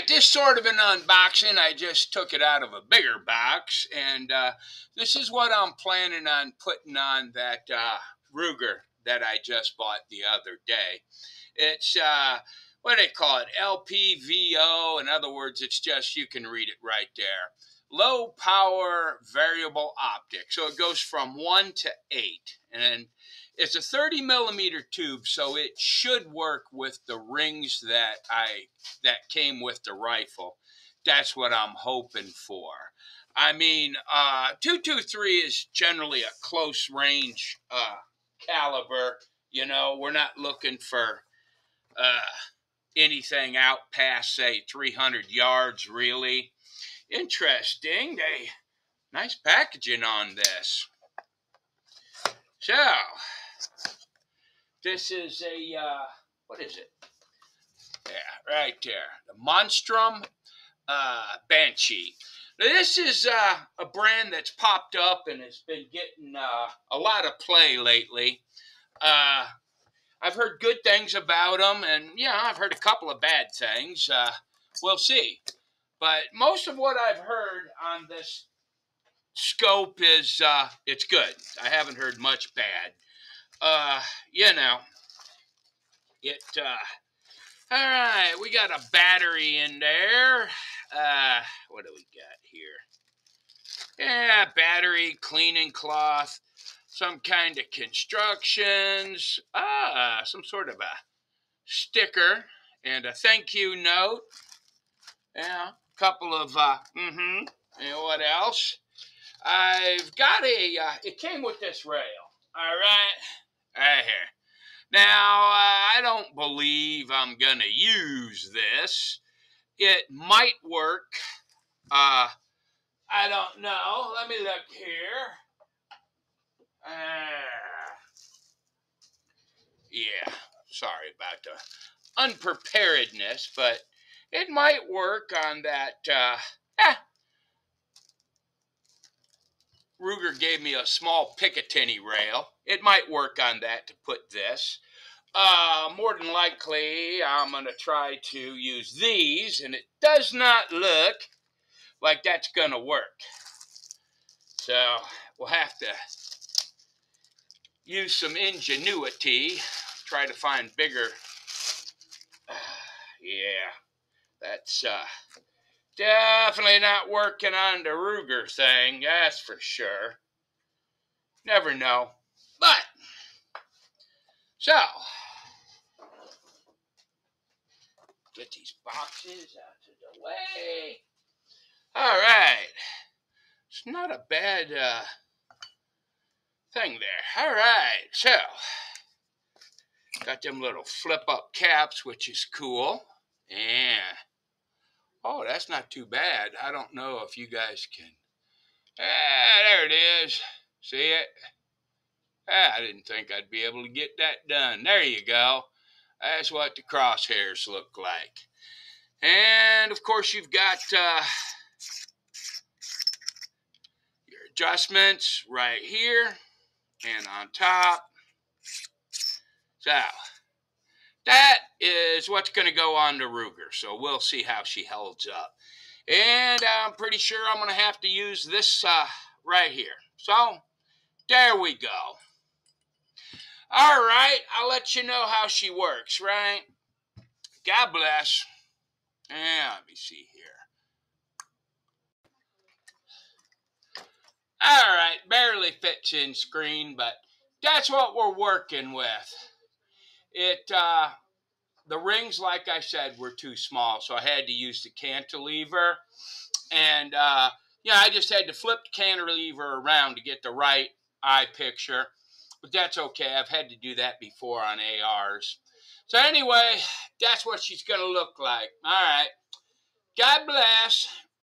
right, this sort of an unboxing. I just took it out of a bigger box, and uh, this is what I'm planning on putting on that uh, Ruger that I just bought the other day. It's uh, what do they call it? LPVO. In other words, it's just you can read it right there. Low power variable optic. So it goes from one to eight, and it's a 30 millimeter tube, so it should work with the rings that I that came with the rifle. That's what I'm hoping for. I mean, uh, 223 is generally a close range uh, caliber. You know, we're not looking for uh, anything out past, say, 300 yards, really. Interesting. They nice packaging on this. So, this is a, uh, what is it? Yeah, right there. The Monstrum uh, Banshee. Now, this is uh, a brand that's popped up and has been getting uh, a lot of play lately. Uh, I've heard good things about them, and yeah, I've heard a couple of bad things. Uh, we'll see. But most of what I've heard on this scope is uh, it's good. I haven't heard much bad. Uh, you know, it. Uh, all right, we got a battery in there. Uh, what do we got here? Yeah, battery, cleaning cloth, some kind of constructions. Ah, some sort of a sticker and a thank you note. Yeah, a couple of uh, mm-hmm. And what else? I've got a. Uh, it came with this rail. All right, right. Now uh, I don't believe I'm gonna use this. It might work. Uh, I don't know. Let me look here. Uh, yeah, sorry about the unpreparedness, but it might work on that. Uh, eh. Ruger gave me a small Picatinny rail. It might work on that to put this. Uh, more than likely, I'm going to try to use these, and it does not look like that's going to work. So we'll have to use some ingenuity, try to find bigger. Uh, yeah, that's uh, definitely not working on the Ruger thing, that's for sure. Never know. But, so, get these boxes out of the way. All right. It's not a bad uh, thing there. All right. So, got them little flip up caps, which is cool. Yeah. Oh, that's not too bad. I don't know if you guys can. Ah, there it is. See it? Ah, I didn't think I'd be able to get that done. There you go. That's what the crosshairs look like. And of course, you've got uh, your adjustments right here and on top. So is what's going to go on the Ruger. So we'll see how she holds up. And I'm pretty sure I'm going to have to use this uh, right here. So there we go. All right, I'll let you know how she works, right? God bless. Yeah, let me see here. All right, barely fits in screen, but that's what we're working with. It, uh, the rings, like I said, were too small, so I had to use the cantilever. And, uh, yeah, I just had to flip the cantilever around to get the right eye picture. But that's okay. I've had to do that before on ARs. So anyway, that's what she's going to look like. All right. God bless.